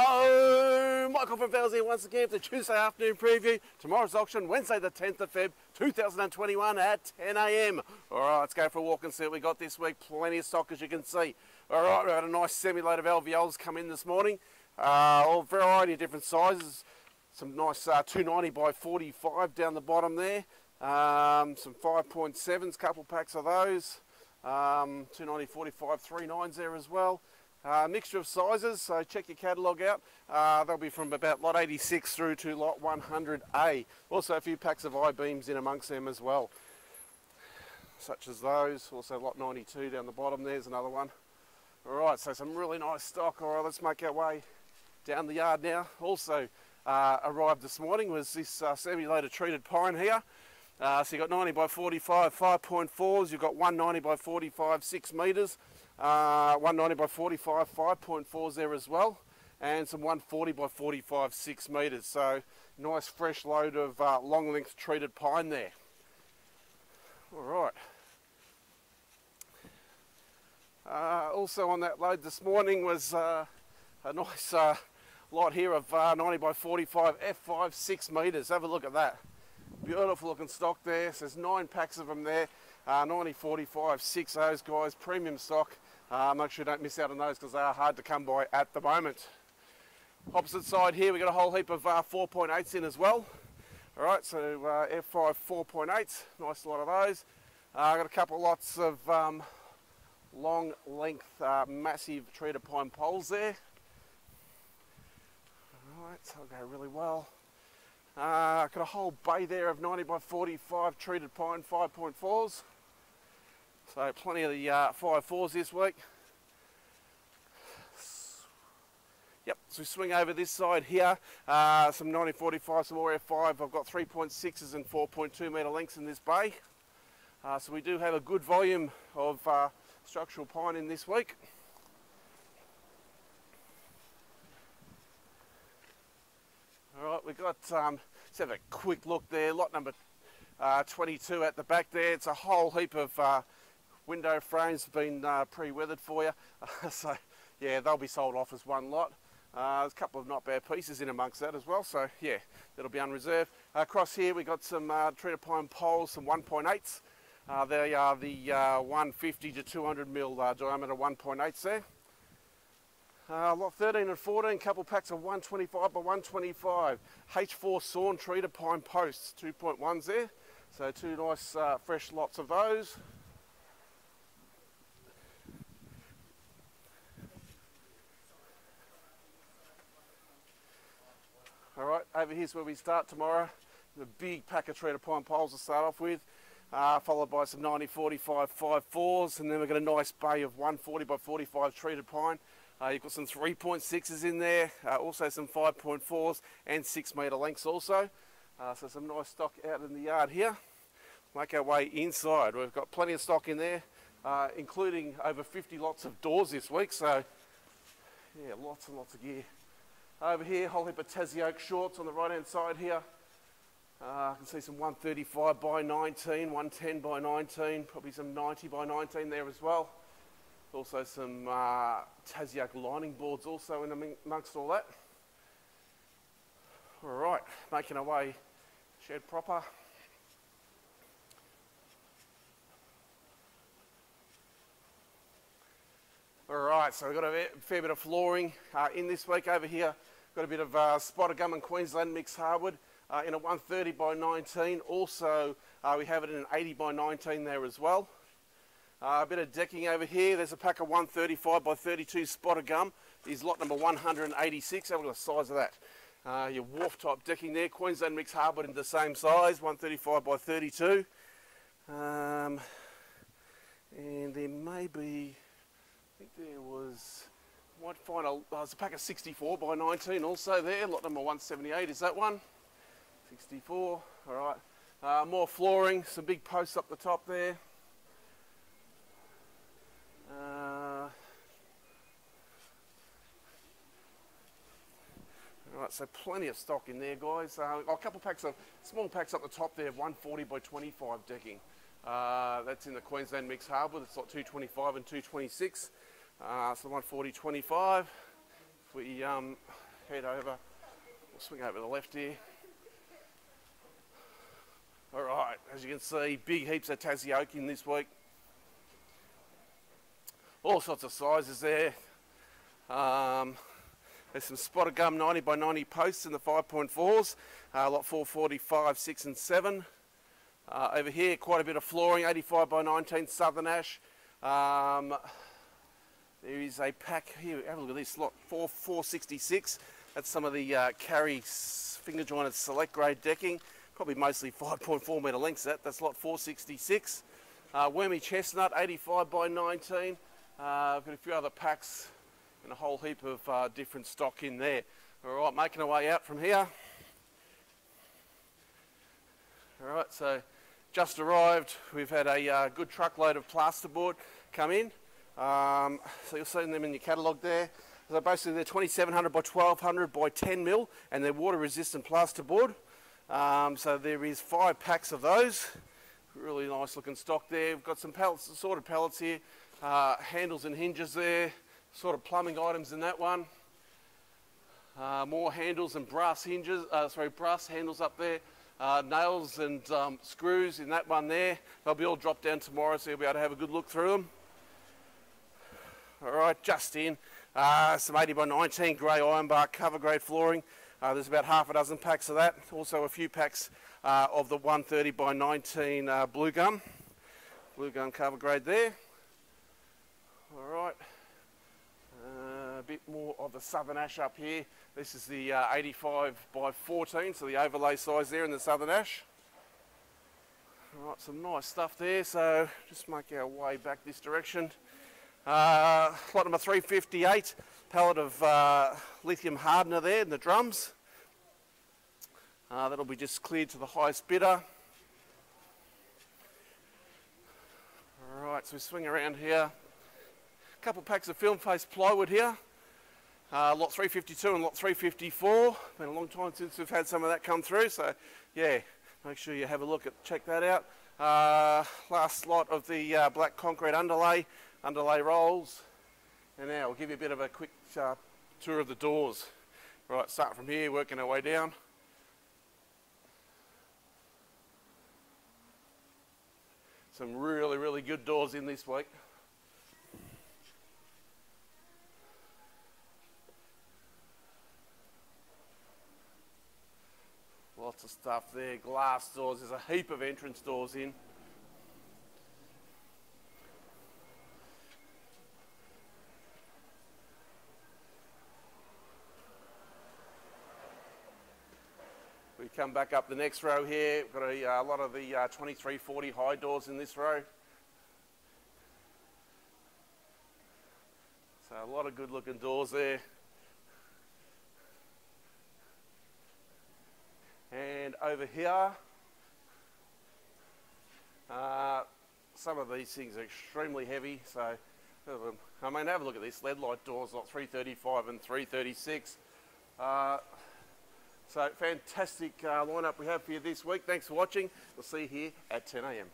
Oh, Michael from Fowles here once again for the Tuesday afternoon preview. Tomorrow's auction, Wednesday the 10th of Feb 2021 at 10am. Alright, let's go for a walk and see what we got this week. Plenty of stock as you can see. Alright, we've had a nice semi-load of LVLs come in this morning. Uh, all variety of different sizes. Some nice uh, 290 by 45 down the bottom there. Um, some 5.7s, couple packs of those. Um, 290, 45, 39s there as well. Uh, mixture of sizes, so check your catalogue out. Uh, they'll be from about lot 86 through to lot 100A. Also a few packs of I-beams in amongst them as well, such as those. Also lot 92 down the bottom, there's another one. Alright, so some really nice stock. Alright, let's make our way down the yard now. Also uh, arrived this morning was this uh, semi-loaded treated pine here. Uh, so you've got 90 by 45 5.4s, you've got 190 by 45 6 metres, uh, 190 by 45 5.4s there as well, and some 140 by 45 6 metres. So nice fresh load of uh, long length treated pine there. Alright. Uh, also on that load this morning was uh, a nice uh, lot here of 90 by 45 F5 6 metres. Have a look at that. Beautiful looking stock there. So there's nine packs of them there. Uh, 90, 45, six those guys, premium stock. Uh, make sure you don't miss out on those because they are hard to come by at the moment. Opposite side here, we've got a whole heap of uh, 4.8s in as well. All right, so uh, F5 4.8s, nice lot of those. I've uh, got a couple lots of um, long length, uh, massive treated pine poles there. All right, so they'll go really well. Uh, got a whole bay there of 90 by 45 treated pine 5.4s. So plenty of the uh, 5.4s this week. Yep, so we swing over this side here, uh, some 1945, some more F5. I've got 3.6s and 4.2 metre lengths in this bay. Uh, so we do have a good volume of uh, structural pine in this week. All right, we've got, um, let's have a quick look there. Lot number uh, 22 at the back there. It's a whole heap of uh, window frames been uh, pre-weathered for you. so, yeah, they'll be sold off as one lot. Uh, there's a couple of not bad pieces in amongst that as well, so yeah, that'll be unreserved. across here we've got some uh, treated pine poles, some 1.8s. Uh, they are the uh, 150 to 200 mil diameter 1.8s there. Uh, lot 13 and 14, couple packs of 125 by 125. H4 sawn treated pine posts, 2.1s there. So two nice uh, fresh lots of those. All right, over here's where we start tomorrow. The big pack of treated pine poles to start off with. Uh, followed by some 90 45 5 4s and then we've got a nice bay of 140 by 45 treated pine uh, you've got some 3.6s in there, uh, also some 5.4s and 6 metre lengths also. Uh, so some nice stock out in the yard here. Make our way inside. We've got plenty of stock in there, uh, including over 50 lots of doors this week. So yeah, lots and lots of gear. Over here, whole heap of Tassie Oak shorts on the right hand side here. Uh, I can see some 135 by 19, 110 by 19, probably some 90 by 19 there as well. Also some uh, Tassie Oak lining boards also in amongst all that. All right, making our way shed proper. All right, so we've got a fair bit of flooring uh, in this week over here. Got a bit of uh, spotted gum and Queensland mixed hardwood uh, in a 130 by 19. Also, uh, we have it in an 80 by 19 there as well. Uh, a bit of decking over here. There's a pack of 135 by 32 spotted gum. Is lot number 186. Have a look at the size of that. Uh, your wharf type decking there. Queensland Mix hardwood in the same size, 135 by 32. Um, and there may be, I think there was, might find a, oh, a pack of 64 by 19 also there. Lot number 178 is that one. 64, all right. Uh, more flooring, some big posts up the top there. Uh, Right, so plenty of stock in there, guys. Uh, a couple packs of small packs up the top there, 140 by 25 decking. Uh, that's in the Queensland mixed hardwood. It's like 225 and 226. Uh, so 140, 25. If we um, head over. We'll swing over the left here. All right, as you can see, big heaps of Tassie oak in this week. All sorts of sizes there. Um, there's some spotted gum 90 by 90 posts in the 5.4s, uh, lot 445, 6 and 7. Uh, over here, quite a bit of flooring, 85 by 19 Southern Ash. Um, there is a pack here, have a look at this, lot 4, 466. That's some of the uh, Karri finger jointed select grade decking, probably mostly 5.4 metre lengths that, that's lot 466. Uh, Wormy Chestnut, 85 by 19. Uh, I've got a few other packs and a whole heap of uh, different stock in there. All right, making our way out from here. All right, so just arrived. We've had a uh, good truckload of plasterboard come in. Um, so you'll see them in your catalogue there. So basically they're 2700 by 1200 by 10 mil and they're water resistant plasterboard. Um, so there is five packs of those. Really nice looking stock there. We've got some pallets, sorted pallets here, uh, handles and hinges there, sort of plumbing items in that one. Uh, more handles and brass hinges, uh, sorry, brass handles up there. Uh, nails and um, screws in that one there. They'll be all dropped down tomorrow, so you'll be able to have a good look through them. All right, just in. Uh, some 80 by 19 grey ironbark cover grade flooring. Uh, there's about half a dozen packs of that. Also a few packs of the 130 by 19 uh, blue gum. Blue gum cover grade there. All right. Uh, a bit more of the southern ash up here. This is the uh, 85 by 14, so the overlay size there in the southern ash. All right, some nice stuff there. So just make our way back this direction. Uh, lot number 358, pallet of uh, lithium hardener there in the drums. Uh, that'll be just cleared to the highest bidder. Alright, so we swing around here. A couple of packs of film face plywood here. Uh, lot 352 and lot 354. Been a long time since we've had some of that come through, so yeah, make sure you have a look at check that out. Uh, last lot of the uh, black concrete underlay underlay rolls. And now we'll give you a bit of a quick uh, tour of the doors. Right, start from here, working our way down. Some really, really good doors in this week. Lots of stuff there, glass doors, there's a heap of entrance doors in. We come back up the next row here. We've got a, a uh, lot of the uh, 2340 high doors in this row. So a lot of good looking doors there. And over here, uh, some of these things are extremely heavy. So, I mean, have a look at this lead light doors, like 335 and 336. Uh, so fantastic uh, lineup we have for you this week. Thanks for watching. We'll see you here at 10 a.m.